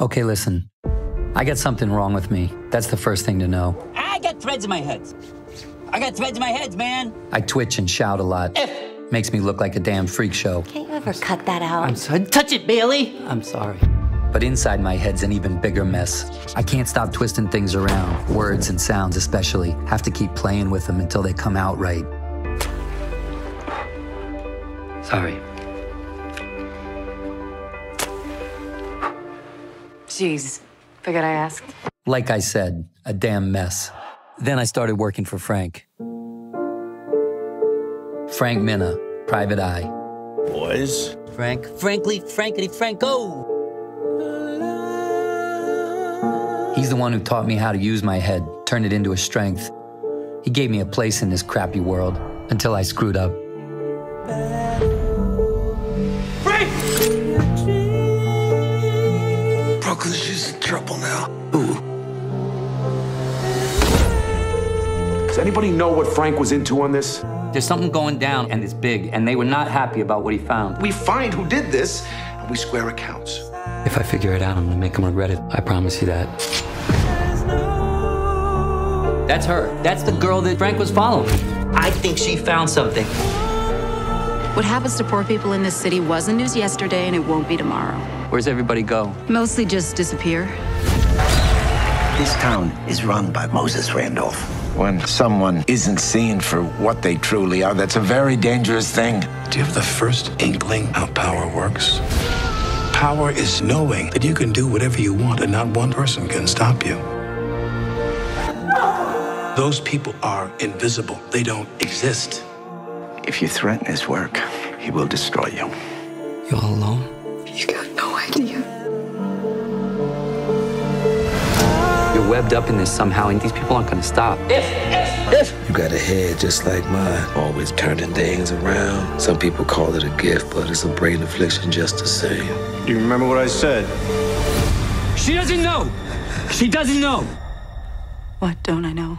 Okay, listen. I got something wrong with me. That's the first thing to know. I got threads in my head. I got threads in my head, man. I twitch and shout a lot. Eh. Makes me look like a damn freak show. Can't you ever cut that out? I'm sorry. Touch it, Bailey. I'm sorry. But inside my head's an even bigger mess. I can't stop twisting things around, words and sounds especially. Have to keep playing with them until they come out right. Sorry. Jeez. Figured I asked. Like I said, a damn mess. Then I started working for Frank. Frank Minna, Private Eye. Boys. Frank, frankly, frankity, Franco. He's the one who taught me how to use my head, turn it into a strength. He gave me a place in this crappy world until I screwed up. Brooklyn, trouble now. Ooh. Does anybody know what Frank was into on this? There's something going down and it's big, and they were not happy about what he found. We find who did this, and we square accounts. If I figure it out, I'm gonna make him regret it. I promise you that. That's her. That's the girl that Frank was following. I think she found something. What happens to poor people in this city wasn't news yesterday and it won't be tomorrow. Where's everybody go? Mostly just disappear. This town is run by Moses Randolph. When someone isn't seen for what they truly are, that's a very dangerous thing. Do you have the first inkling how power works? Power is knowing that you can do whatever you want and not one person can stop you. Those people are invisible. They don't exist. If you threaten his work, he will destroy you. You all alone? You got no idea. You're webbed up in this somehow, and these people aren't gonna stop. If this, you got a head just like mine, always turning things around. Some people call it a gift, but it's a brain affliction just the same. You remember what I said? She doesn't know. She doesn't know. What don't I know?